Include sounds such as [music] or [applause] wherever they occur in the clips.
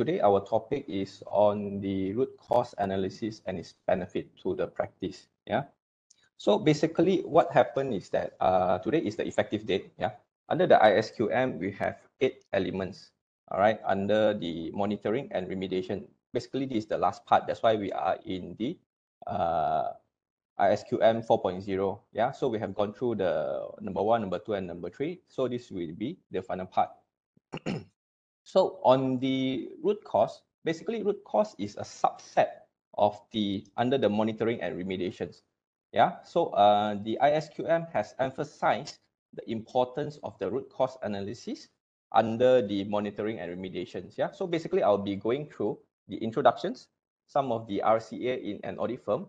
today our topic is on the root cause analysis and its benefit to the practice. Yeah. So basically what happened is that uh, today is the effective date. Yeah. Under the ISQM, we have eight elements. All right. Under the monitoring and remediation. Basically, this is the last part. That's why we are in the uh, ISQM 4.0. Yeah. So we have gone through the number one, number two, and number three. So this will be the final part. [clears throat] So on the root cause, basically root cause is a subset of the under the monitoring and remediations. Yeah, so uh, the ISQM has emphasized the importance of the root cause analysis under the monitoring and remediations. Yeah, so basically I'll be going through the introductions, some of the RCA in an audit firm,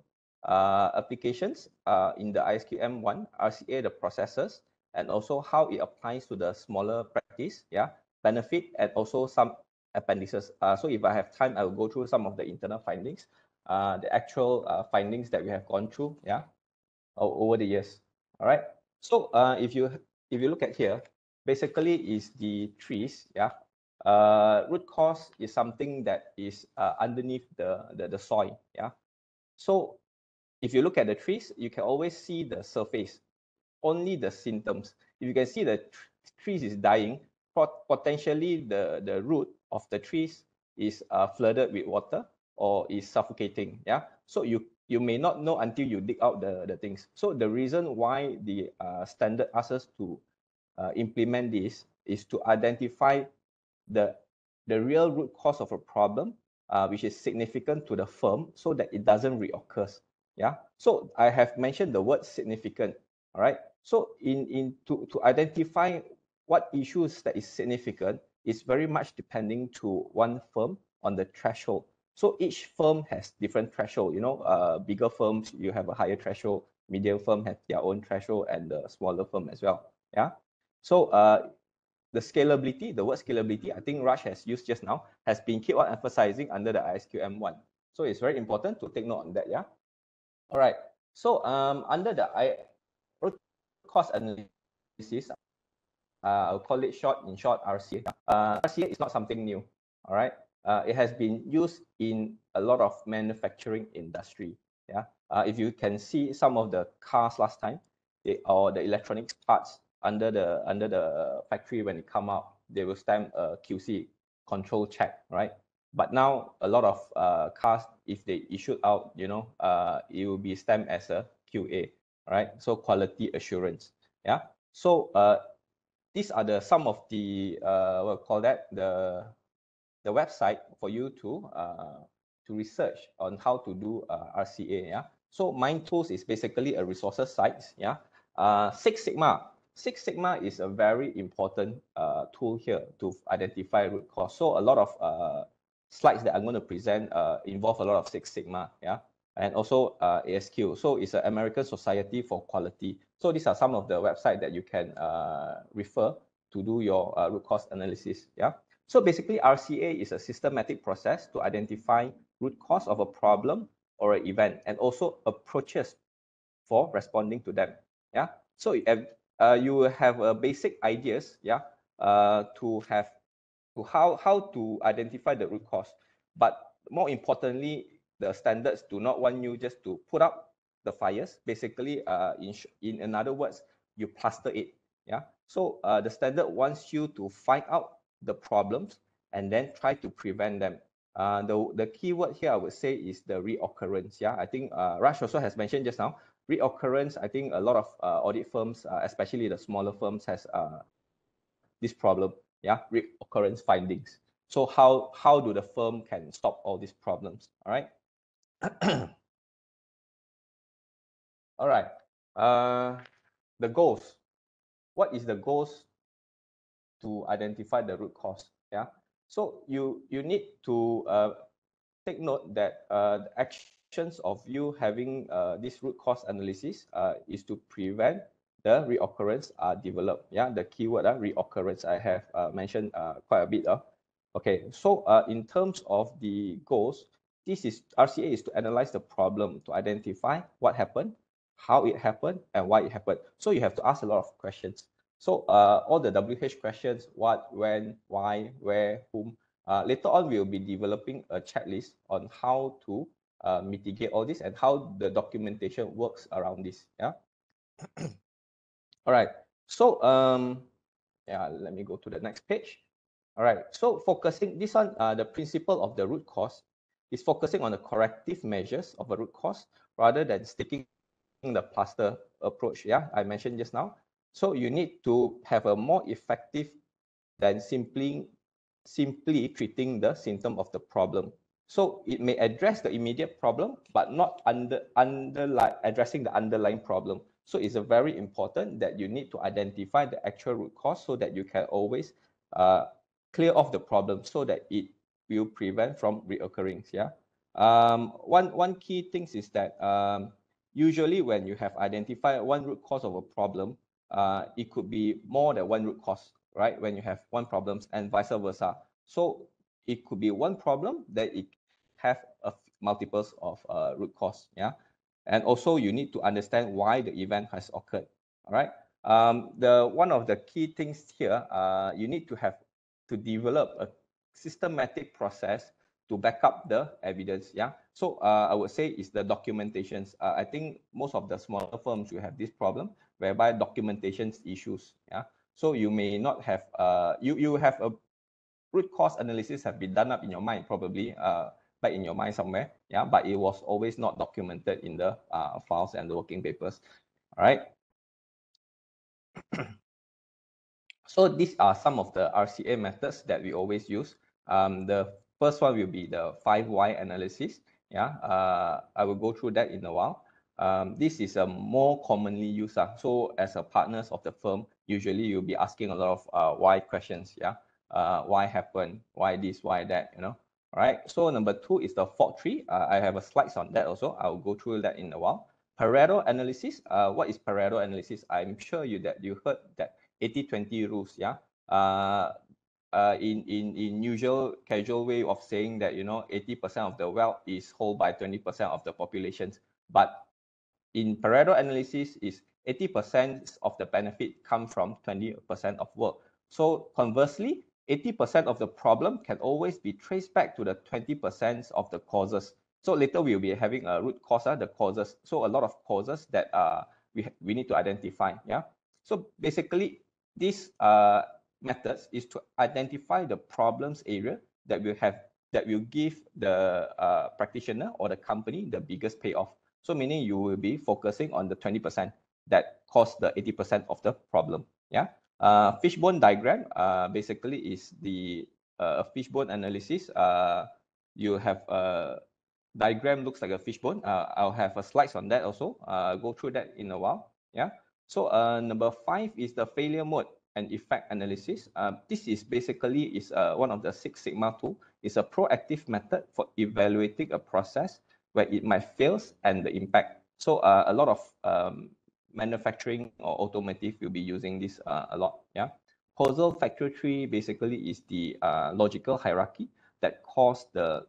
uh, applications uh, in the ISQM one, RCA, the processes, and also how it applies to the smaller practice. Yeah, benefit and also some appendices. Uh, so if I have time, I will go through some of the internal findings, uh, the actual uh, findings that we have gone through, yeah, over the years. All right. So uh, if you if you look at here, basically is the trees, yeah. Uh, root cause is something that is uh, underneath the, the the soil, yeah. So if you look at the trees, you can always see the surface, only the symptoms. If you can see the trees is dying, potentially the, the root of the trees is uh, flooded with water or is suffocating. Yeah. So you you may not know until you dig out the, the things. So the reason why the uh, standard asks us to uh, implement this is to identify the the real root cause of a problem, uh, which is significant to the firm, so that it doesn't reoccur. Yeah. So I have mentioned the word significant. All right. So in in to to identify what issues that is significant is very much depending to one firm on the threshold. So each firm has different threshold. You know, uh, bigger firms you have a higher threshold. Medium firm have their own threshold, and the smaller firm as well. Yeah. So uh, the scalability, the word scalability, I think Raj has used just now, has been keep on emphasizing under the ISQM one. So it's very important to take note on that. Yeah. All right. So um, under the I cost analysis, I'll call it short, in short, RCA. Uh, RCA is not something new, all right? Uh, it has been used in a lot of manufacturing industry, yeah? Uh, if you can see some of the cars last time, they, or the electronics parts under the under the factory when it come out, they will stamp a QC control check, right? But now a lot of uh, cars, if they issued out, you know, uh, it will be stamped as a QA, right? So quality assurance, yeah. So uh, these are the some of the uh, what we call that the the website for you to uh, to research on how to do uh, RCA. Yeah. So MindTools is basically a resources site. Yeah. Uh, Six Sigma. Six Sigma is a very important uh, tool here to identify root cause. So a lot of uh, slides that I'm going to present uh, involve a lot of Six Sigma. Yeah and also uh, ASQ. So it's an American Society for Quality. So these are some of the website that you can uh, refer to do your uh, root cause analysis. Yeah. So basically, RCA is a systematic process to identify root cause of a problem or an event, and also approaches for responding to them. Yeah. So uh, you have uh, basic ideas. Yeah. Uh, to have to how how to identify the root cause, but more importantly, the standards do not want you just to put up the fires. Basically, uh, in, in another words, you plaster it. Yeah. So uh, the standard wants you to find out the problems and then try to prevent them. Uh, the, the key word here I would say is the reoccurrence. Yeah, I think uh, Raj also has mentioned just now, reoccurrence, I think a lot of uh, audit firms, uh, especially the smaller firms has uh, this problem, yeah, reoccurrence findings. So how, how do the firm can stop all these problems, all right? [clears throat] All right. Uh, the goals. What is the goals to identify the root cause? Yeah. So you you need to uh, take note that uh, the actions of you having uh, this root cause analysis uh, is to prevent the reoccurrence are developed. Yeah, the keyword uh, reoccurrence I have uh, mentioned uh, quite a bit. Uh. Okay, so uh, in terms of the goals, this is RCA is to analyze the problem to identify what happened, how it happened, and why it happened. So you have to ask a lot of questions. So uh, all the WH questions, what, when, why, where, whom, Uh, later on, we'll be developing a checklist on how to uh, mitigate all this and how the documentation works around this. Yeah. [clears throat] all right. So um, yeah, let me go to the next page. All right. So focusing this on uh, the principle of the root cause is focusing on the corrective measures of a root cause rather than sticking the plaster approach. Yeah, I mentioned just now. So you need to have a more effective than simply simply treating the symptom of the problem. So it may address the immediate problem, but not under underline addressing the underlying problem. So it's very important that you need to identify the actual root cause so that you can always uh, clear off the problem so that it will prevent from reoccurring. Yeah. Um, one one key things is that um, usually when you have identified one root cause of a problem, uh, it could be more than one root cause, right? When you have one problems and vice versa. So it could be one problem that it have a multiples of uh, root cause, yeah. And also you need to understand why the event has occurred, all right? Um, the one of the key things here, uh, you need to have to develop a systematic process to back up the evidence. Yeah. So uh, I would say is the documentations. Uh, I think most of the smaller firms will have this problem whereby documentations issues. Yeah. So you may not have uh you you have a root cause analysis have been done up in your mind probably uh back in your mind somewhere. Yeah. But it was always not documented in the uh, files and the working papers. All right. [clears throat] so these are some of the RCA methods that we always use. Um, the First one will be the five why analysis. Yeah, uh, I will go through that in a while. Um, this is a more commonly used. Uh, so as a partners of the firm, usually you'll be asking a lot of uh, why questions. Yeah, uh, why happened, Why this? Why that? You know. All right. So number two is the fault tree. Uh, I have a slides on that also. I'll go through that in a while. Pareto analysis. Uh, what is Pareto analysis? I'm sure you that you heard that 80-20 rules. Yeah. Uh, uh, in in in usual casual way of saying that you know 80% of the wealth is held by 20% of the populations. But in Pareto analysis is 80% of the benefit come from 20% of work. So conversely 80% of the problem can always be traced back to the 20% of the causes. So later we'll be having a root cause uh, the causes. So a lot of causes that uh we we need to identify yeah? So basically this uh methods is to identify the problems area that will have that will give the uh, practitioner or the company the biggest payoff. So meaning you will be focusing on the 20% that cause the 80% of the problem. Yeah. Uh, fishbone diagram uh, basically is the uh, fishbone analysis. Uh, you have a diagram looks like a fishbone. Uh, I'll have a slides on that also. Uh, go through that in a while. Yeah. So uh, number five is the failure mode and effect analysis. Uh, this is basically is uh, one of the Six Sigma tool. It's a proactive method for evaluating a process where it might fails and the impact. So uh, a lot of um, manufacturing or automotive will be using this uh, a lot. Yeah. Causal factor tree basically is the uh, logical hierarchy that cause the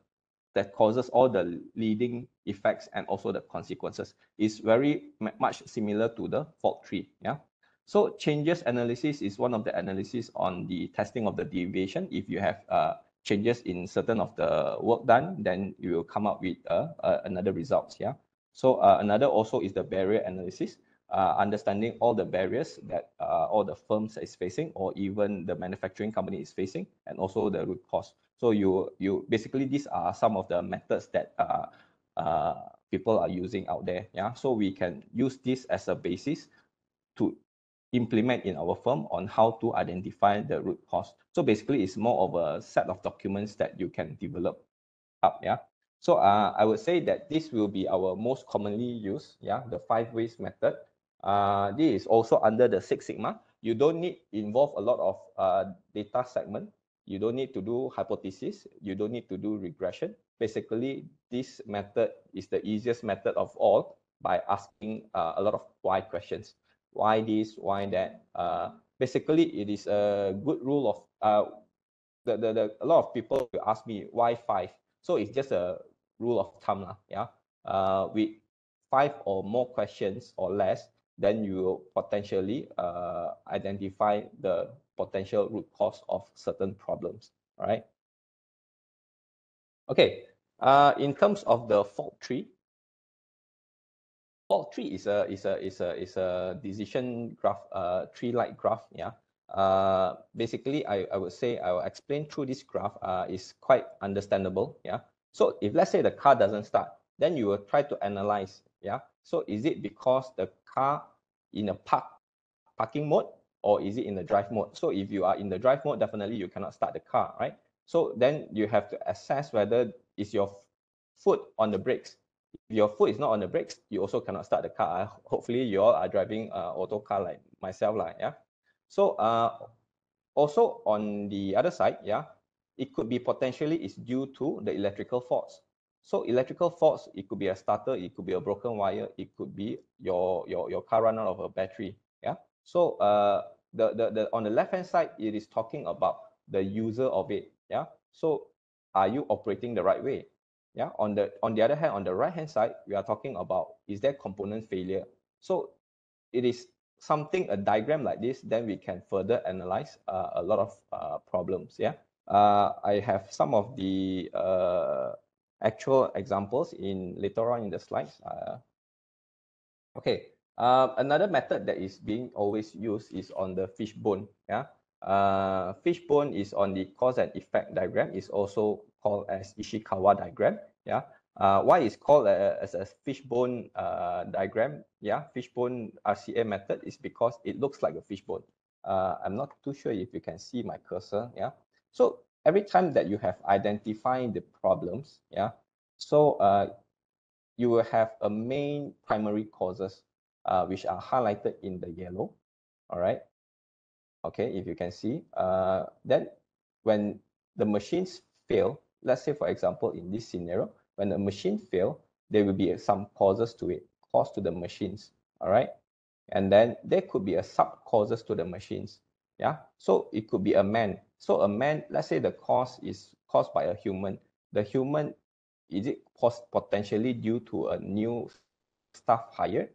that causes all the leading effects and also the consequences. It's very much similar to the fault tree. Yeah. So changes analysis is one of the analysis on the testing of the deviation. If you have uh, changes in certain of the work done, then you will come up with uh, uh, another results. Yeah. So uh, another also is the barrier analysis, uh, understanding all the barriers that uh, all the firms is facing, or even the manufacturing company is facing, and also the root cause. So you you basically these are some of the methods that people are using out there. Yeah. So we can use this as a basis to implement in our firm on how to identify the root cause. So basically, it's more of a set of documents that you can develop up. Yeah. So uh, I would say that this will be our most commonly used. Yeah, the five whys method. Uh, this is also under the Six Sigma. You don't need involve a lot of uh, data segment. You don't need to do hypothesis. You don't need to do regression. Basically, this method is the easiest method of all by asking uh, a lot of why questions why this, why that. Uh, basically, it is a good rule of uh, the, the, the a lot of people will ask me why five. So it's just a rule of thumb, lah, yeah. Uh, with five or more questions or less, then you will potentially uh, identify the potential root cause of certain problems, all right? Okay, uh, in terms of the fault tree, fault tree is a is a is a is a decision graph, uh, tree-like graph. Yeah. Uh, basically, I, I would say I will explain through this graph. Uh, is quite understandable. Yeah. So if let's say the car doesn't start, then you will try to analyze. Yeah. So is it because the car in a park parking mode or is it in the drive mode? So if you are in the drive mode, definitely you cannot start the car, right? So then you have to assess whether is your foot on the brakes. If your foot is not on the brakes, you also cannot start the car. Hopefully you all are driving uh, auto car like myself, like, yeah. So uh, also on the other side, yeah, it could be potentially is due to the electrical faults. So electrical faults, it could be a starter, it could be a broken wire, it could be your your your car run out of a battery. Yeah. So uh, the, the the on the left hand side, it is talking about the user of it. Yeah. So are you operating the right way? Yeah. On the on the other hand, on the right hand side, we are talking about is there component failure. So it is something a diagram like this, then we can further analyze uh, a lot of uh, problems. Yeah. Uh, I have some of the uh, actual examples in later on in the slides. Uh, okay, uh, another method that is being always used is on the fishbone. Yeah, uh, fishbone is on the cause and effect diagram. is also called as Ishikawa diagram. Yeah, uh, why is called a, as a fishbone uh, diagram? Yeah, fishbone RCA method is because it looks like a fishbone. Uh, I'm not too sure if you can see my cursor. Yeah, so every time that you have identified the problems, yeah, so uh, you will have a main primary causes uh, which are highlighted in the yellow, all right? Okay, if you can see, uh, then when the machines fail, let's say for example, in this scenario, when the machine fail, there will be some causes to it, cause to the machines, all right? And then there could be a sub causes to the machines, yeah? So it could be a man, so a man, let's say the cause is caused by a human. The human, is it potentially due to a new staff hired?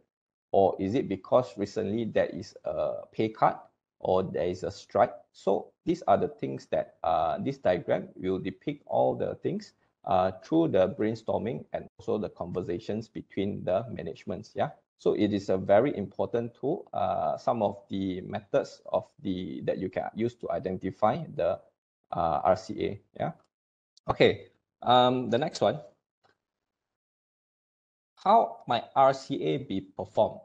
Or is it because recently there is a pay cut or there is a strike? So these are the things that uh, this diagram will depict all the things uh, through the brainstorming and also the conversations between the managements. Yeah. So it is a very important tool. Uh, some of the methods of the that you can use to identify the uh, RCA. Yeah. Okay. Um, the next one. How might RCA be performed?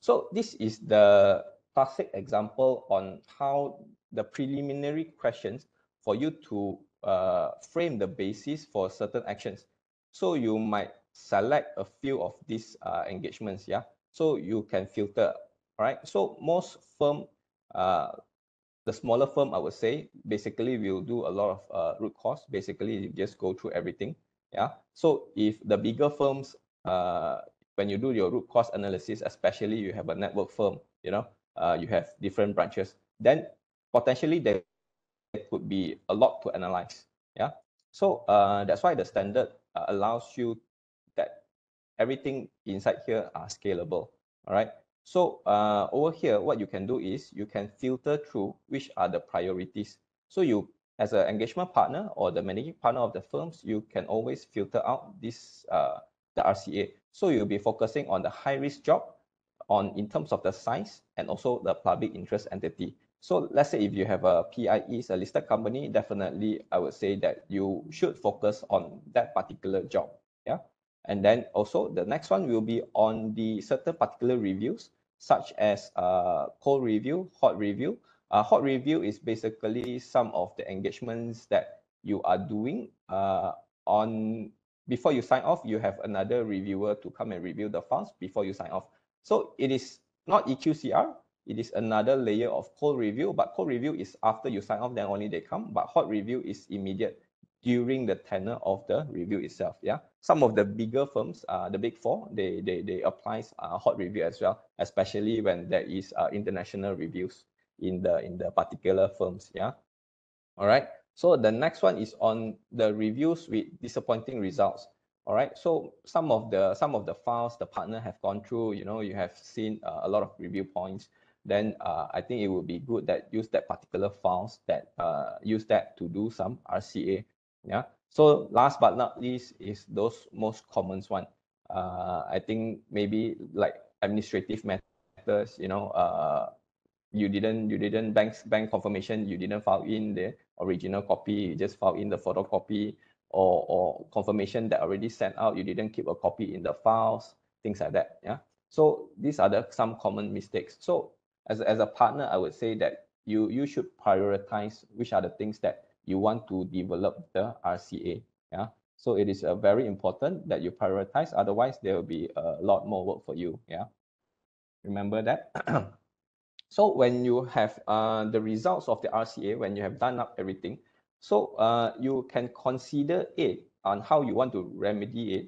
So this is the classic example on how the preliminary questions for you to uh, frame the basis for certain actions. So you might select a few of these uh, engagements, yeah. So you can filter, right? So most firm, uh, the smaller firm, I would say, basically will do a lot of uh, root cause. Basically, you just go through everything, yeah. So if the bigger firms, uh, when you do your root cause analysis, especially you have a network firm, you know, uh, you have different branches, then potentially there could be a lot to analyze, yeah. So uh, that's why the standard uh, allows you that everything inside here are scalable. All right. So uh, over here, what you can do is you can filter through which are the priorities. So you, as an engagement partner or the managing partner of the firms, you can always filter out this uh, the RCA. So you'll be focusing on the high risk job, on in terms of the size and also the public interest entity. So let's say if you have a PIE, a listed company, definitely I would say that you should focus on that particular job. Yeah. And then also the next one will be on the certain particular reviews, such as uh, cold review, hot review. Uh, hot review is basically some of the engagements that you are doing uh, on before you sign off, you have another reviewer to come and review the files before you sign off. So it is not EQCR, it is another layer of cold review, but cold review is after you sign off, then only they come, but hot review is immediate during the tenure of the review itself. Yeah, some of the bigger firms, uh, the big four, they they they apply uh, hot review as well, especially when there is uh, international reviews in the in the particular firms. Yeah, all right. So the next one is on the reviews with disappointing results. All right. So some of the some of the files the partner have gone through, you know, you have seen uh, a lot of review points. Then uh, I think it would be good that use that particular files that uh, use that to do some RCA yeah So last but not least is those most common one. Uh, I think maybe like administrative matters, you know, uh, you didn't you didn't bank bank confirmation, you didn't file in the original copy, you just file in the photocopy or, or confirmation that already sent out, you didn't keep a copy in the files, things like that. Yeah. So these are the some common mistakes. So as, as a partner, I would say that you, you should prioritize which are the things that you want to develop the RCA. Yeah. So it is uh, very important that you prioritize. Otherwise, there will be a lot more work for you. Yeah. Remember that. [clears throat] so when you have uh, the results of the RCA, when you have done up everything, so uh, you can consider it on how you want to remedy it,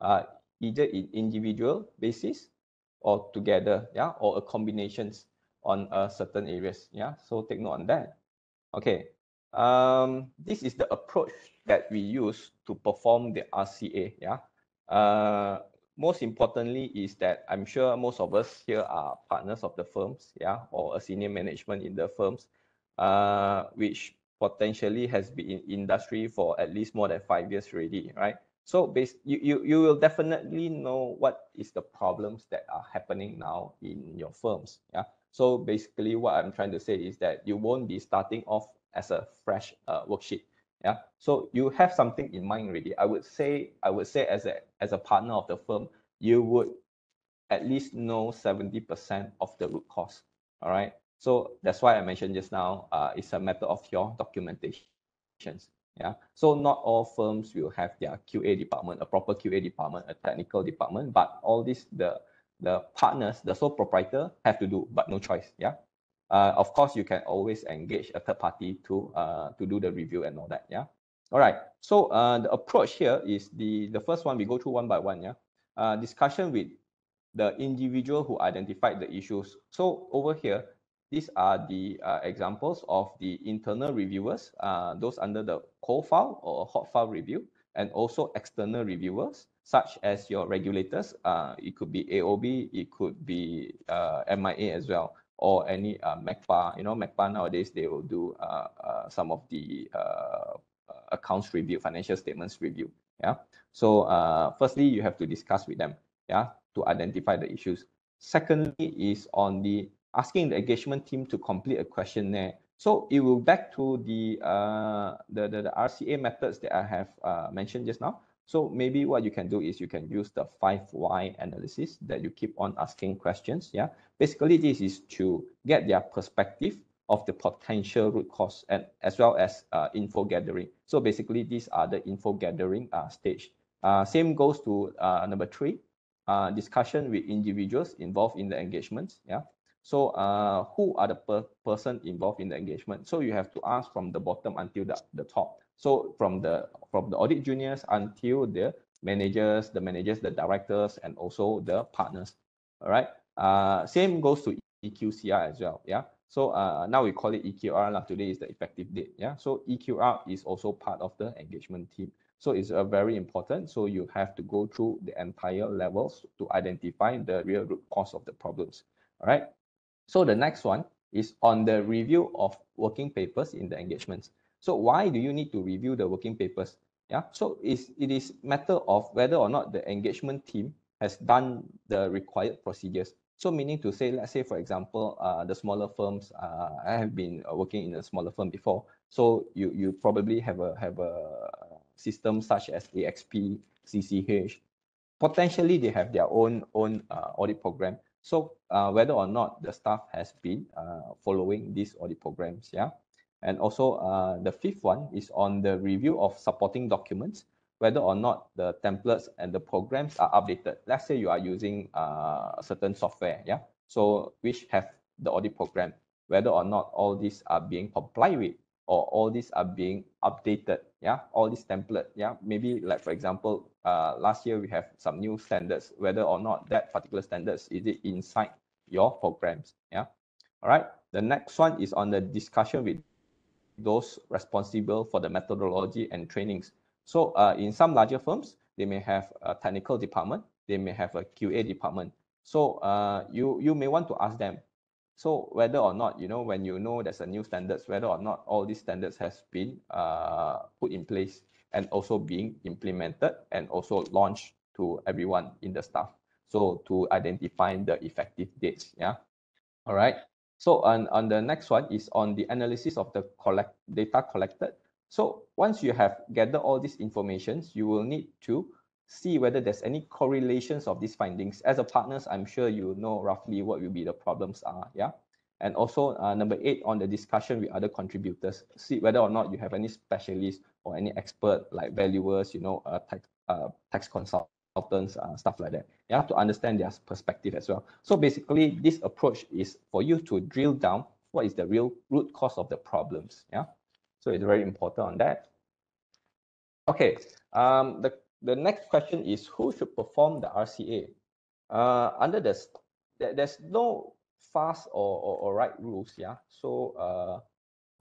uh, either in individual basis or together, yeah, or a combinations on uh, certain areas, yeah. So take note on that. Okay, um, this is the approach that we use to perform the RCA, yeah. Uh, most importantly is that I'm sure most of us here are partners of the firms, yeah, or a senior management in the firms, uh, which potentially has been in industry for at least more than five years already, right? So base, you, you, you will definitely know what is the problems that are happening now in your firms. Yeah. So basically what I'm trying to say is that you won't be starting off as a fresh uh, worksheet. Yeah. So you have something in mind already. I would say, I would say as a as a partner of the firm, you would at least know 70% of the root cause. All right. So that's why I mentioned just now, uh, it's a matter of your documentations. Yeah. So not all firms will have their QA department, a proper QA department, a technical department, but all these the the partners, the sole proprietor have to do, but no choice. Yeah. Uh, of course, you can always engage a third party to uh, to do the review and all that. Yeah. All right. So uh, the approach here is the the first one we go through one by one. Yeah. Uh, discussion with the individual who identified the issues. So over here, these are the uh, examples of the internal reviewers, uh, those under the cold file or hot file review, and also external reviewers, such as your regulators. Uh, it could be AOB, it could be uh, MIA as well, or any uh, MICPA. You know, MICPA nowadays, they will do uh, uh, some of the accounts review, financial statements review. Yeah. So firstly, you have to discuss with them. Yeah, to identify the issues. Secondly, is on the asking the engagement team to complete a questionnaire. So it will back to the, uh, the, the, the, RCA methods that I have uh, mentioned just now. So maybe what you can do is you can use the five why analysis that you keep on asking questions. Yeah, basically this is to get their perspective of the potential root cause and as well as uh, info gathering. So basically these are the info gathering uh, stage. Uh, same goes to uh, number three, uh, discussion with individuals involved in the engagements. Yeah, so uh, who are the per person involved in the engagement? So you have to ask from the bottom until the, the top. So from the from the audit juniors until the managers, the managers, the directors, and also the partners. All right. Uh, same goes to EQCR as well. Yeah. So uh, now we call it EQR. Lah. Today is the effective date. Yeah. So EQR is also part of the engagement team. So it's uh, very important. So you have to go through the entire levels to identify the real root cause of the problems. All right. So the next one is on the review of working papers in the engagements. So why do you need to review the working papers? Yeah, so it's, it is matter of whether or not the engagement team has done the required procedures. So meaning to say, let's say, for example, uh, the smaller firms, uh, I have been uh, working in a smaller firm before. So you, you probably have a, have a system such as AXP, CCH. Potentially, they have their own, own uh, audit program. So uh, whether or not the staff has been uh, following these audit programs, yeah. And also uh, the fifth one is on the review of supporting documents, whether or not the templates and the programs are updated. Let's say you are using uh, a certain software, yeah. So which have the audit program, whether or not all these are being complied with or all these are being updated yeah all these template yeah maybe like for example uh, last year we have some new standards whether or not that particular standards is it inside your programs? Yeah. All right. The next one is on the discussion with those responsible for the methodology and trainings. So uh, in some larger firms they may have a technical department they may have a qa department. So uh, you you may want to ask them. So whether or not, you know, when you know there's a new standards, whether or not all these standards has been uh, put in place and also being implemented and also launched to everyone in the staff. So to identify the effective dates. Yeah. All right. So on, on the next one is on the analysis of the collect data collected. So once you have gathered all these informations, you will need to see whether there's any correlations of these findings. As a partners, I'm sure you know roughly what will be the problems are. Yeah. And also uh, number eight on the discussion with other contributors, see whether or not you have any specialists or any expert like valuers, you know, uh, tax, uh, tax consultants, uh, stuff like that. You have to understand their perspective as well. So basically, this approach is for you to drill down what is the real root cause of the problems. Yeah. So it's very important on that. Okay. Um, the the next question is who should perform the RCA? Uh, under the there's no fast or, or, or right rules, yeah. So uh,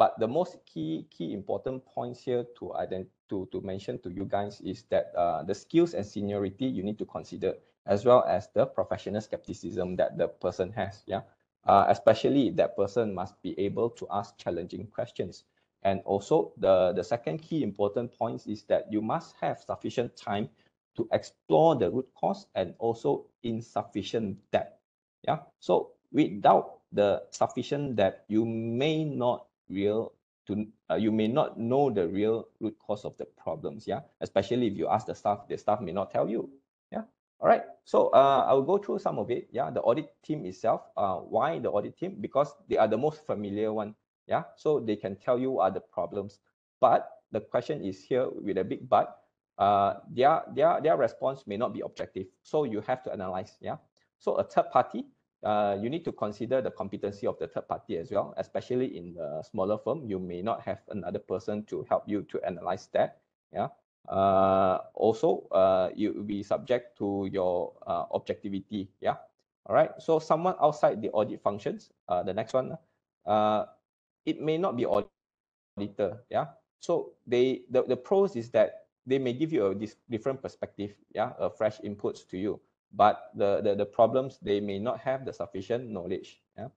but the most key key important points here to ident to to mention to you guys is that uh, the skills and seniority you need to consider as well as the professional skepticism that the person has, yeah. Uh, especially that person must be able to ask challenging questions and also the, the second key important point is that you must have sufficient time to explore the root cause and also insufficient depth. Yeah. So without the sufficient depth, you may not real to uh, you may not know the real root cause of the problems. Yeah. Especially if you ask the staff, the staff may not tell you. Yeah. All right. So uh, I will go through some of it. Yeah. The audit team itself. Uh, why the audit team? Because they are the most familiar one yeah so they can tell you are the problems but the question is here with a big but uh their their their response may not be objective so you have to analyze yeah so a third party uh, you need to consider the competency of the third party as well, especially in the smaller firm. You may not have another person to help you to analyze that. Yeah. Uh, also, uh, you will be subject to your uh, objectivity. Yeah. All right. So someone outside the audit functions. Uh, the next one. Uh, it may not be auditor yeah so they the, the pros is that they may give you a different perspective yeah a fresh inputs to you but the, the the problems they may not have the sufficient knowledge yeah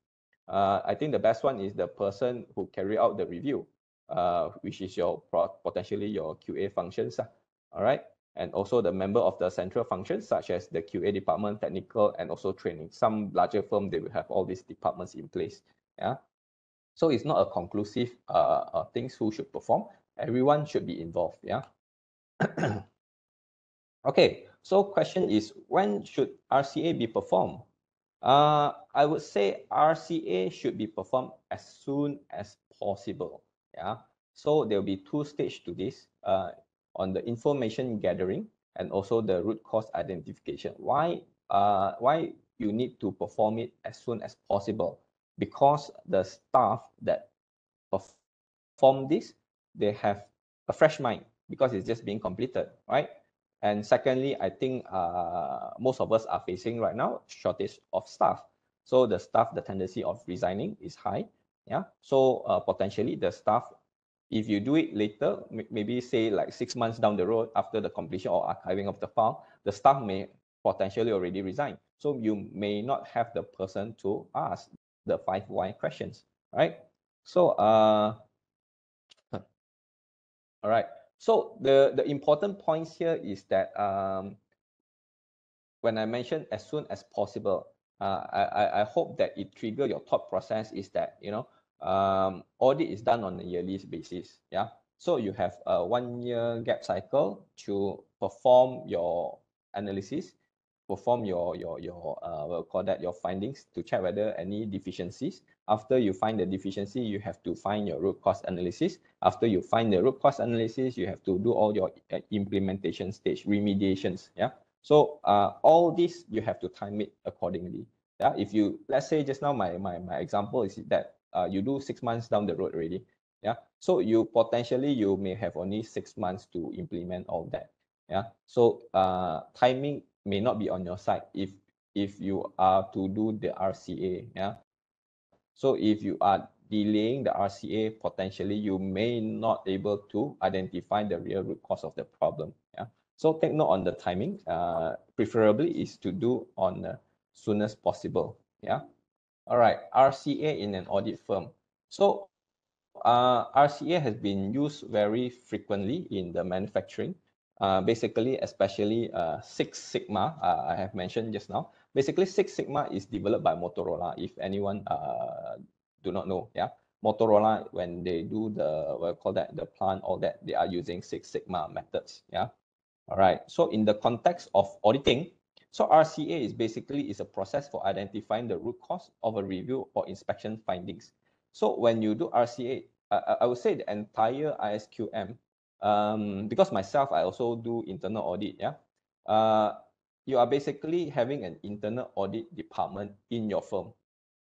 uh, i think the best one is the person who carry out the review uh, which is your potentially your qa functions uh, all right and also the member of the central functions such as the qa department technical and also training some larger firm they will have all these departments in place yeah so it's not a conclusive uh, uh, things who should perform. Everyone should be involved. Yeah. [clears throat] okay. So question is when should RCA be performed? Uh, I would say RCA should be performed as soon as possible. Yeah. So there will be two stage to this uh, on the information gathering and also the root cause identification. Why uh, why you need to perform it as soon as possible? because the staff that perform this, they have a fresh mind because it's just being completed, right? And secondly, I think uh, most of us are facing right now shortage of staff. So the staff, the tendency of resigning is high. Yeah. So uh, potentially the staff, if you do it later, maybe say like six months down the road after the completion or archiving of the file, the staff may potentially already resign. So you may not have the person to ask the five why questions, right? So, uh, all right. So the, the important points here is that um, when I mentioned as soon as possible, uh, I, I hope that it trigger your thought process is that, you know, um, audit is done on a yearly basis. Yeah. So you have a one year gap cycle to perform your analysis perform your your your uh we'll call that your findings to check whether any deficiencies after you find the deficiency you have to find your root cause analysis after you find the root cause analysis you have to do all your uh, implementation stage remediations yeah so uh all this you have to time it accordingly yeah if you let's say just now my my, my example is that uh, you do six months down the road already yeah so you potentially you may have only six months to implement all that yeah so uh timing may not be on your side if if you are to do the RCA. Yeah. So if you are delaying the RCA, potentially you may not able to identify the real root cause of the problem. Yeah. So take note on the timing. Uh, preferably is to do on the soonest possible. Yeah. All right. RCA in an audit firm. So uh, RCA has been used very frequently in the manufacturing. Uh, basically, especially uh, Six Sigma, uh, I have mentioned just now. Basically, Six Sigma is developed by Motorola. If anyone uh, do not know, yeah, Motorola when they do the what call that the plan, all that they are using Six Sigma methods. Yeah, all right. So in the context of auditing, so RCA is basically is a process for identifying the root cause of a review or inspection findings. So when you do RCA, uh, I would say the entire ISQM, um, because myself, I also do internal audit, yeah. Uh, you are basically having an internal audit department in your firm,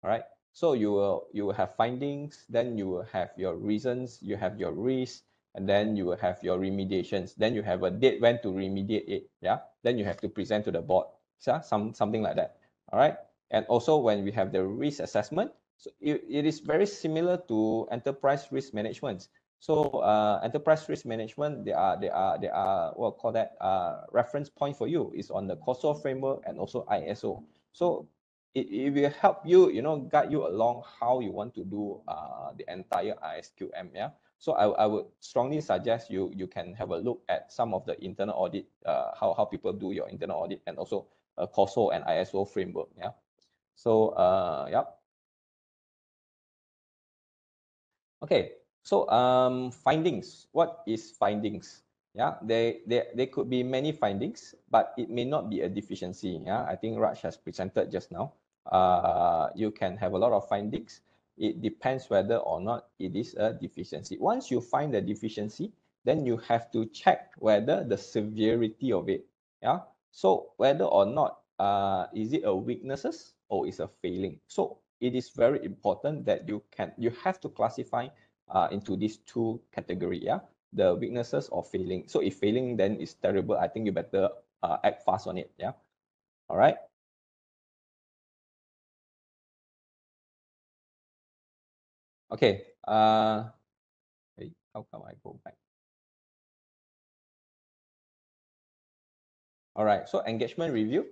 all right? So you will, you will have findings, then you will have your reasons, you have your risks, and then you will have your remediations. Then you have a date when to remediate it, yeah? Then you have to present to the board, So Some, something like that, all right? And also when we have the risk assessment, so it, it is very similar to enterprise risk management. So uh, enterprise risk management, there are there are there are what we call that uh, reference point for you is on the COSO framework and also ISO. So it, it will help you, you know, guide you along how you want to do uh, the entire ISQM. Yeah. So I, I would strongly suggest you you can have a look at some of the internal audit, uh, how how people do your internal audit and also uh, COSO and ISO framework. Yeah. So uh, yep. Okay, so um, findings. What is findings? Yeah, there, they, they could be many findings, but it may not be a deficiency. Yeah, I think Raj has presented just now. Uh, you can have a lot of findings. It depends whether or not it is a deficiency. Once you find the deficiency, then you have to check whether the severity of it. Yeah, so whether or not uh, is it a weaknesses or is a failing. So it is very important that you can you have to classify uh, into these two category yeah? The weaknesses or failing. So if failing then is terrible. I think you better uh, act fast on it yeah? All right okay uh how come i go back? All right so engagement review.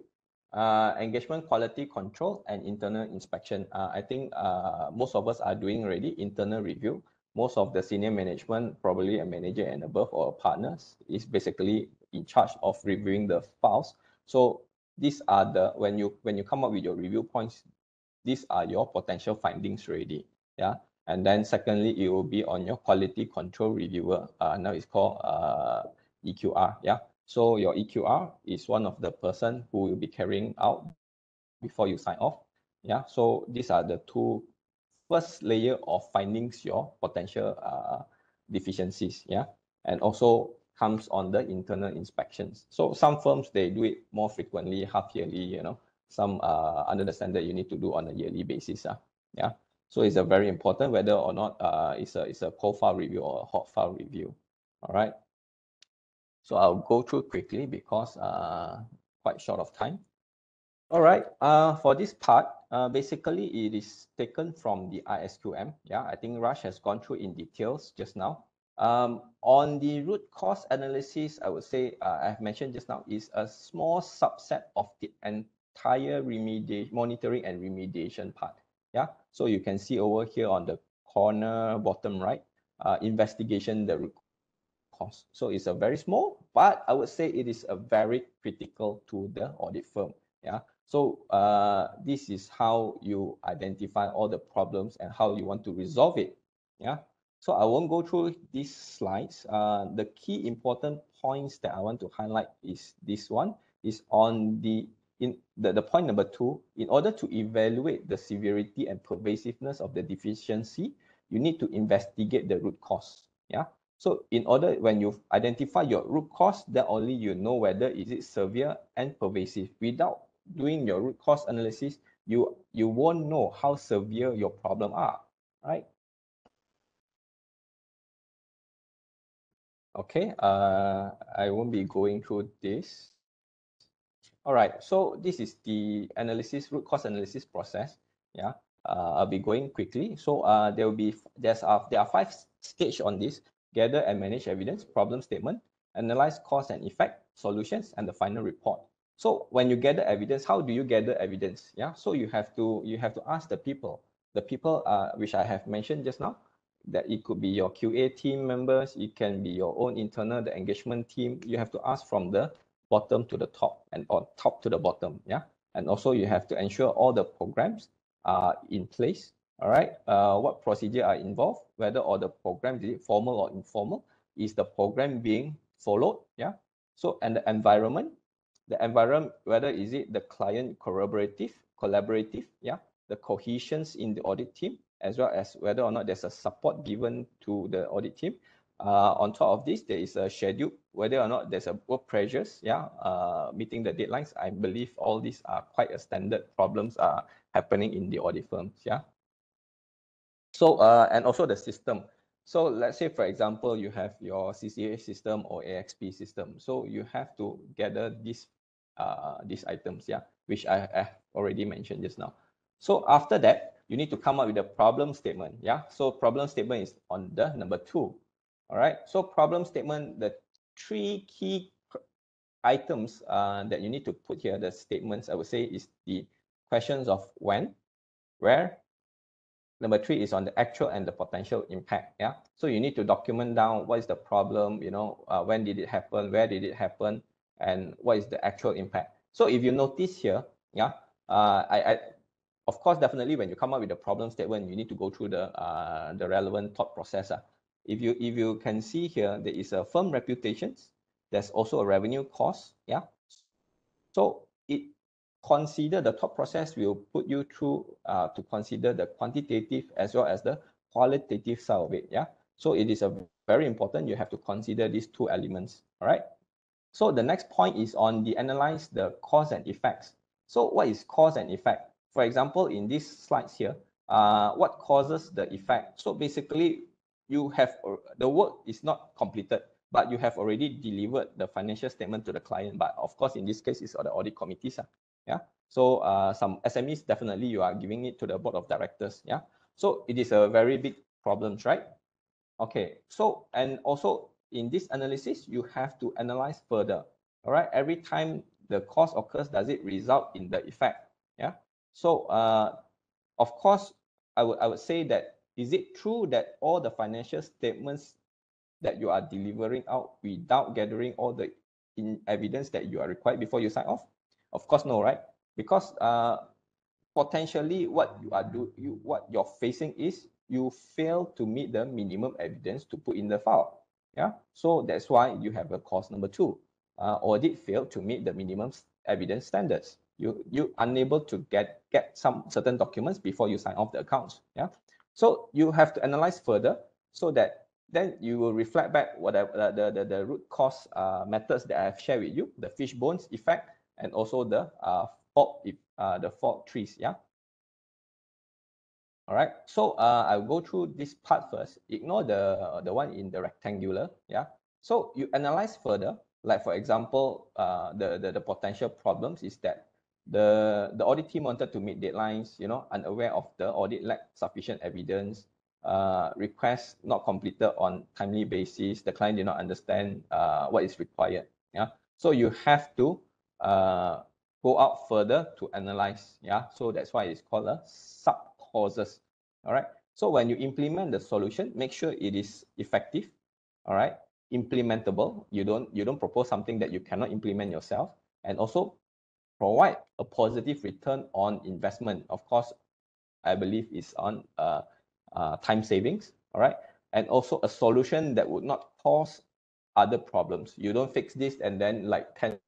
Uh, engagement quality control and internal inspection. Uh, I think uh, most of us are doing already internal review. Most of the senior management, probably a manager and above or partners, is basically in charge of reviewing the files. So these are the when you when you come up with your review points, these are your potential findings already. Yeah. And then secondly, it will be on your quality control reviewer. Uh, now it's called uh, EQR. Yeah. So your EQR is one of the person who will be carrying out before you sign off. Yeah, so these are the two first layer of findings your potential uh, deficiencies. Yeah, and also comes on the internal inspections. So some firms they do it more frequently, half yearly. You know, some uh, under the standard you need to do on a yearly basis. Uh, yeah, so it's a very important whether or not uh, it's a it's a cold file review or a hot file review. All right. So I'll go through quickly because uh, quite short of time. All right, uh, for this part, uh, basically it is taken from the ISQM. Yeah, I think Raj has gone through in details just now. Um, on the root cause analysis, I would say uh, I've mentioned just now is a small subset of the entire remediation, monitoring and remediation part. Yeah, so you can see over here on the corner bottom right, uh, investigation the root cause. So it's a very small, but I would say it is a very critical to the audit firm. Yeah. So uh, this is how you identify all the problems and how you want to resolve it. Yeah. So I won't go through these slides. Uh, the key important points that I want to highlight is this one is on the in the, the point number two, in order to evaluate the severity and pervasiveness of the deficiency, you need to investigate the root cause. Yeah. So in order, when you identify your root cause, then only you know whether is it severe and pervasive. Without doing your root cause analysis, you, you won't know how severe your problem are, right? Okay, uh, I won't be going through this. All right, so this is the analysis, root cause analysis process. Yeah, uh, I'll be going quickly. So uh, there will be, there's, uh, there are five stage on this gather and manage evidence, problem statement, analyze cause and effect, solutions, and the final report. So when you gather evidence, how do you gather evidence? Yeah, so you have to you have to ask the people, the people uh, which I have mentioned just now, that it could be your QA team members, it can be your own internal, the engagement team. You have to ask from the bottom to the top and or top to the bottom. Yeah. And also you have to ensure all the programs are in place. All right. Uh, what procedure are involved, whether all the programs is it formal or informal, is the program being followed? Yeah. So and the environment, the environment, whether is it the client collaborative, collaborative, yeah, the cohesions in the audit team, as well as whether or not there's a support given to the audit team. Uh, on top of this, there is a schedule, whether or not there's a work pressures, yeah, uh, meeting the deadlines. I believe all these are quite a standard problems are happening in the audit firms, yeah. So, uh, and also the system. So let's say, for example, you have your CCA system or AXP system. So you have to gather these, uh, these items, yeah, which I have already mentioned just now. So after that, you need to come up with a problem statement. Yeah. So problem statement is on the number two. All right. So problem statement, the three key items uh, that you need to put here, the statements I would say is the questions of when, where. Number three is on the actual and the potential impact. Yeah. So you need to document down what is the problem, you know, uh, when did it happen, where did it happen, and what is the actual impact. So if you notice here, yeah, uh, I, I of course, definitely when you come up with a problem statement, you need to go through the uh, the relevant thought process. Uh. If you if you can see here, there is a firm reputations. There's also a revenue cost. Yeah. So it consider the thought process will put you through uh, to consider the quantitative as well as the qualitative side of it. Yeah. So it is a very important. You have to consider these two elements. All right. So the next point is on the analyze the cause and effects. So what is cause and effect? For example, in these slides here, uh, what causes the effect? So basically, you have the work is not completed, but you have already delivered the financial statement to the client. But of course, in this case, it's the audit committees. Uh, yeah. So uh, some SMEs definitely you are giving it to the board of directors. Yeah. So it is a very big problem, right? Okay. So and also in this analysis, you have to analyze further. All right. Every time the cause occurs, does it result in the effect? Yeah. So uh, of course, I would I would say that is it true that all the financial statements that you are delivering out without gathering all the in evidence that you are required before you sign off? Of course, no, right? Because uh, potentially what you are do you what you're facing is you fail to meet the minimum evidence to put in the file. Yeah, so that's why you have a cause number two. Uh, audit failed to meet the minimum evidence standards. You you unable to get get some certain documents before you sign off the accounts. Yeah so you have to analyze further so that then you will reflect back whatever the the, the, root cause uh, methods that i have shared with you the fish bones effect and also the uh, fault if, uh, the fault trees. Yeah all right so uh, i'll go through this part first. Ignore the the one in the rectangular yeah? So you analyze further. Like for example uh, the, the the potential problems is that the the audit team wanted to meet deadlines you know unaware of the audit lacked sufficient evidence uh, requests not completed on timely basis. The client did not understand uh, what is required yeah? So you have to uh, go out further to analyze yeah? So that's why it's called a sub causes all right so when you implement the solution make sure it is effective all right implementable you don't you don't propose something that you cannot implement yourself and also provide a positive return on investment. Of course, I believe is on uh, uh, time savings, all right? And also a solution that would not cause other problems. You don't fix this and then like 10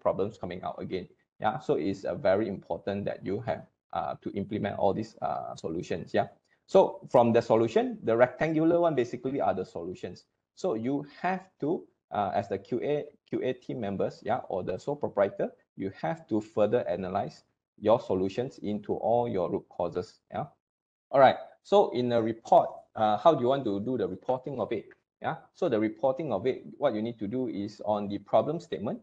problems coming out again. Yeah, so it's uh, very important that you have uh, to implement all these uh, solutions. Yeah. So from the solution, the rectangular one basically are the solutions. So you have to, uh, as the QA QA team members, yeah, or the sole proprietor, you have to further analyze your solutions into all your root causes. Yeah. All right. So in a report, uh, how do you want to do the reporting of it? Yeah. So the reporting of it, what you need to do is on the problem statement,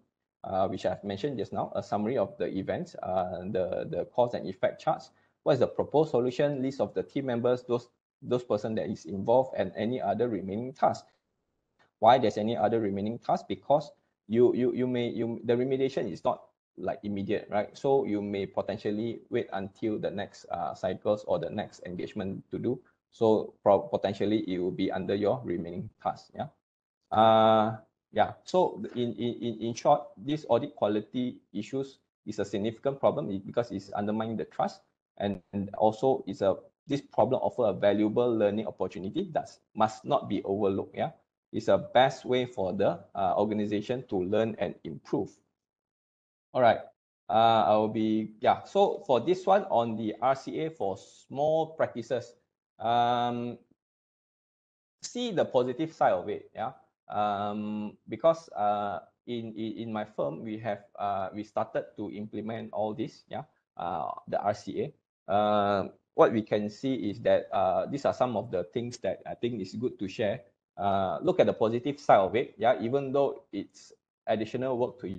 which I've mentioned just now, a summary of the events, uh, the the cause and effect charts. What is the proposed solution? List of the team members, those those person that is involved, and any other remaining tasks. Why there's any other remaining tasks? Because you you you may you the remediation is not like immediate, right? So you may potentially wait until the next uh, cycles or the next engagement to do So potentially it will be under your remaining task. Yeah. Uh, yeah. So in, in, in short, this audit quality issues is a significant problem because it's undermining the trust and, and also it's a this problem offer a valuable learning opportunity that must not be overlooked. Yeah, it's a best way for the uh, organization to learn and improve. All right, uh, I will be yeah. So for this one on the RCA for small practices, um, see the positive side of it. Yeah, um, because uh, in, in my firm we have uh, we started to implement all this. Yeah, uh, the RCA. Uh, what we can see is that uh, these are some of the things that I think is good to share. Uh, look at the positive side of it. Yeah, even though it's additional work to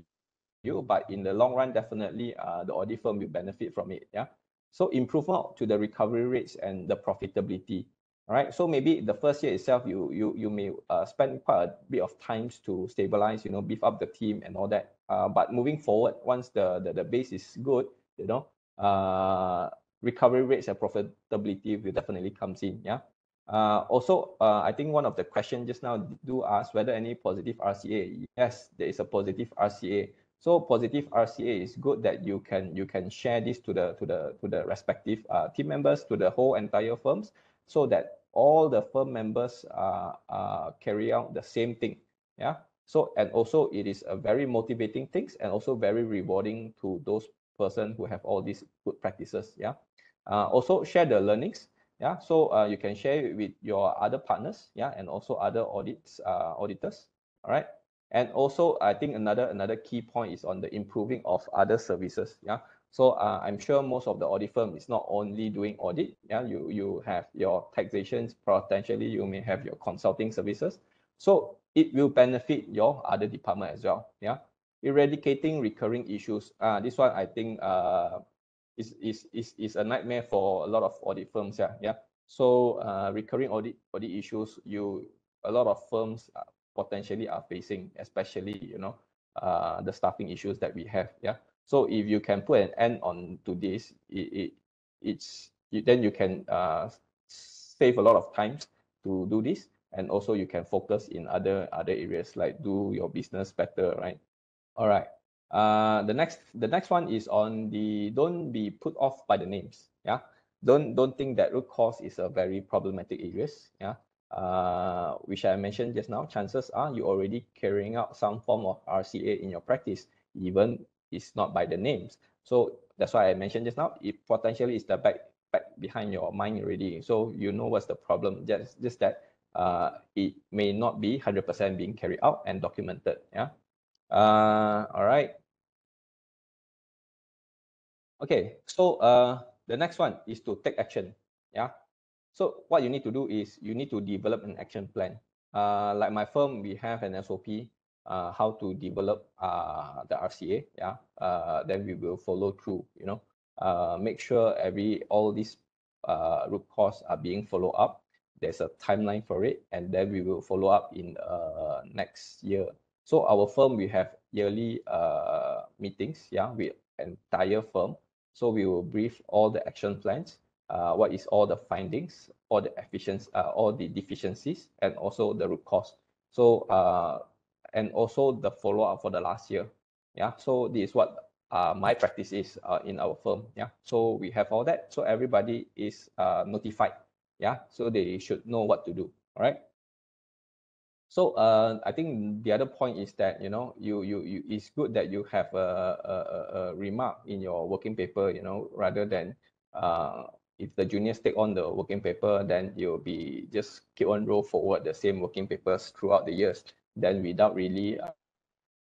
you, but in the long run, definitely uh, the audit firm will benefit from it. Yeah. So improvement to the recovery rates and the profitability. All right. So maybe the first year itself, you you you may uh, spend quite a bit of times to stabilize, you know, beef up the team and all that. Uh, but moving forward, once the, the the base is good, you know, uh, recovery rates and profitability will definitely comes in. Yeah. Uh, also, uh, I think one of the questions just now do ask whether any positive RCA. Yes, there is a positive RCA. So positive RCA is good that you can you can share this to the to the to the respective uh, team members to the whole entire firms so that all the firm members uh, uh, carry out the same thing. Yeah. So and also it is a very motivating things and also very rewarding to those person who have all these good practices. Yeah. Uh, also share the learnings. Yeah, so uh, you can share it with your other partners. Yeah, and also other audits uh, auditors. All right. And also, I think another another key point is on the improving of other services. Yeah. So uh, I'm sure most of the audit firm is not only doing audit. Yeah, you you have your taxations. Potentially, you may have your consulting services. So it will benefit your other department as well. Yeah, eradicating recurring issues. Uh, this one I think uh, is is is is a nightmare for a lot of audit firms. Yeah, yeah. So uh, recurring audit audit issues, you a lot of firms potentially are facing, especially you know uh, the staffing issues that we have. Yeah. So if you can put an end on to this, it, it it's it, then you can uh, save a lot of time to do this, and also you can focus in other other areas like do your business better, right? All right. Uh, the next the next one is on the don't be put off by the names. Yeah, don't don't think that root cause is a very problematic areas. Yeah, uh, which I mentioned just now. Chances are you already carrying out some form of RCA in your practice, even it's not by the names. So that's why I mentioned just now. It potentially is the back back behind your mind already. So you know what's the problem. Just just that uh, it may not be 100% being carried out and documented. Yeah. Uh, all right. Okay, so uh, the next one is to take action. Yeah. So what you need to do is you need to develop an action plan. Uh, like my firm, we have an SOP, uh, how to develop uh, the RCA. Yeah. Uh, then we will follow through, you know, uh, make sure every, all these uh, root cause are being followed up. There's a timeline for it, and then we will follow up in uh, next year so our firm, we have yearly uh, meetings, yeah, with entire firm. So we will brief all the action plans, uh, what is all the findings, all the efficiency, uh, all the deficiencies, and also the root cause. So uh, and also the follow up for the last year. Yeah. So this is what uh, my practice is uh, in our firm. Yeah. So we have all that. So everybody is uh, notified. Yeah. So they should know what to do. All right. So uh, I think the other point is that you know you you, you it's good that you have a, a, a remark in your working paper you know rather than uh, if the juniors take on the working paper then you'll be just keep on roll forward the same working papers throughout the years then without really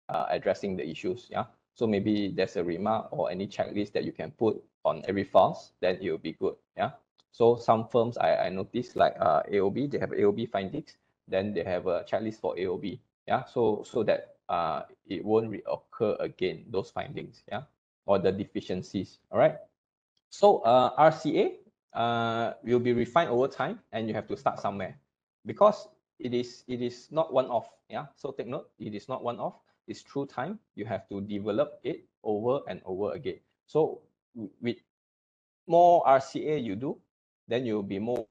uh, addressing the issues yeah so maybe there's a remark or any checklist that you can put on every files then it will be good yeah so some firms I, I noticed like uh, AOB they have AOB findings then they have a checklist for AOB. Yeah, so so that uh, it won't reoccur again those findings. Yeah, or the deficiencies. All right. So uh, RCA uh, will be refined over time, and you have to start somewhere because it is it is not one off. Yeah. So take note, it is not one off. It's through time. You have to develop it over and over again. So with more RCA you do, then you'll be more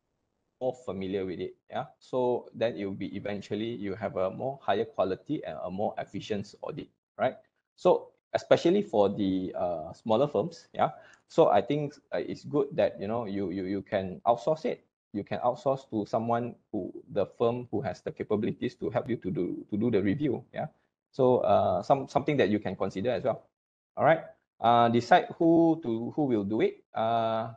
more familiar with it. Yeah. So then it will be eventually you have a more higher quality and a more efficient audit, right? So especially for the uh, smaller firms, yeah. So I think uh, it's good that you know you you you can outsource it. You can outsource to someone who the firm who has the capabilities to help you to do to do the review. Yeah. So uh, some something that you can consider as well. All right. Uh, decide who to who will do it. Uh,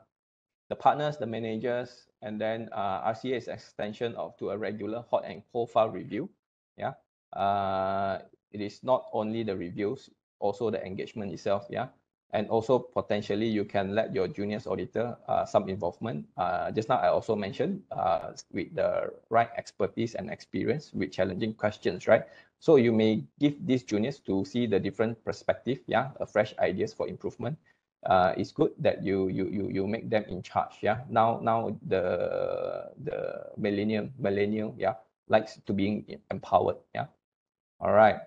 the partners, the managers, and then uh, RCA is extension of to a regular hot and cold file review. Yeah. Uh, it is not only the reviews, also the engagement itself. Yeah. And also potentially you can let your juniors auditor uh, some involvement. Uh, just now I also mentioned uh, with the right expertise and experience with challenging questions, right? So you may give these juniors to see the different perspective, yeah, fresh ideas for improvement uh, it's good that you you you you make them in charge yeah now now the the millennium millennial yeah likes to being empowered yeah all right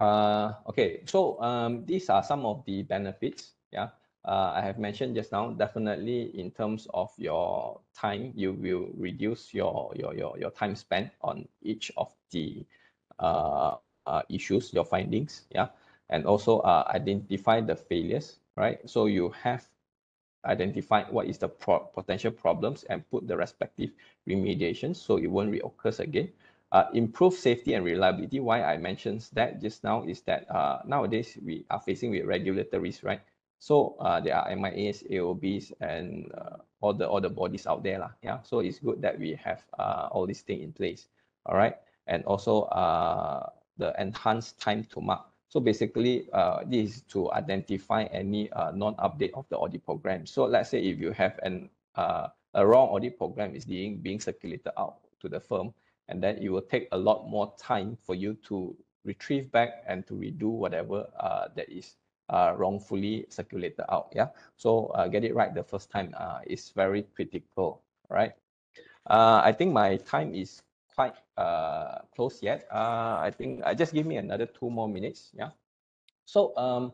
uh okay so um these are some of the benefits yeah uh, I have mentioned just now definitely in terms of your time you will reduce your your your, your time spent on each of the uh, uh issues your findings yeah and also uh, identify the failures right? So you have identified what is the pro potential problems and put the respective remediation so it won't reoccur again. Uh, improve safety and reliability. Why I mentioned that just now is that uh, nowadays we are facing with regulatories, right? So uh, there are MIAs, AOBs, and uh, all the all the bodies out there, lah. Yeah. So it's good that we have uh, all these things in place. All right, and also uh, the enhanced time to mark so basically, this is to identify any non-update of the audit program. So let's say if you have an a wrong audit program is being being circulated out to the firm, and then it will take a lot more time for you to retrieve back and to redo whatever uh, that is uh, wrongfully circulated out. Yeah. So uh, get it right the first time uh, is very critical, right? Uh, I think my time is quite uh, close yet. Uh, I think I uh, just give me another two more minutes. Yeah. So um,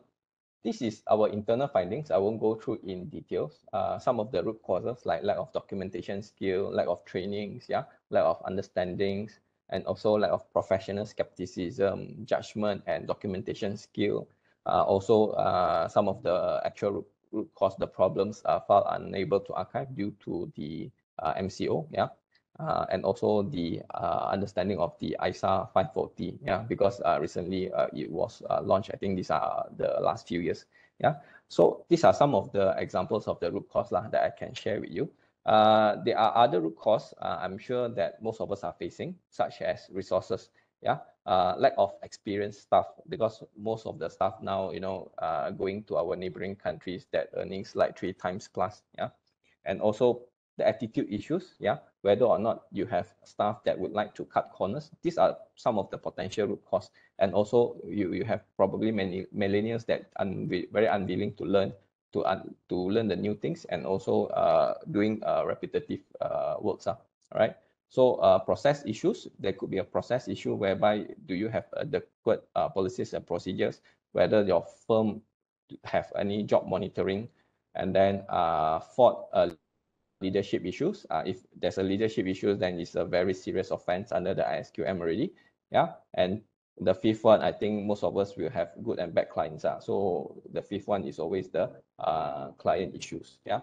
this is our internal findings. I won't go through in details. Uh, some of the root causes like lack of documentation skill, lack of trainings, yeah, lack of understandings, and also lack of professional skepticism, judgment, and documentation skill. Uh, also, uh, some of the actual root, cause, the problems are found unable to archive due to the uh, MCO, yeah, uh, and also the uh, understanding of the ISA 540, yeah, because uh, recently it was launched. I think these are the last few years, yeah. So these are some of the examples of the root cause lah, that I can share with you. Uh, there are other root cause uh, I'm sure that most of us are facing, such as resources, yeah, uh, lack of experienced staff, because most of the staff now, you know, uh, going to our neighboring countries that earnings like three times plus, yeah, and also the attitude issues, yeah, whether or not you have staff that would like to cut corners. These are some of the potential root cause. And also you, you have probably many millennials that are very unwilling to learn to to learn the new things and also uh, doing uh, repetitive uh, works. Uh, right. So uh, process issues, there could be a process issue whereby do you have adequate uh, policies and procedures, whether your firm have any job monitoring, and then uh, fourth, uh, leadership issues. Uh, if there's a leadership issue, then it's a very serious offense under the ISQM already. Yeah. And the fifth one, I think most of us will have good and bad clients. Uh. So the fifth one is always the uh, client issues. Yeah.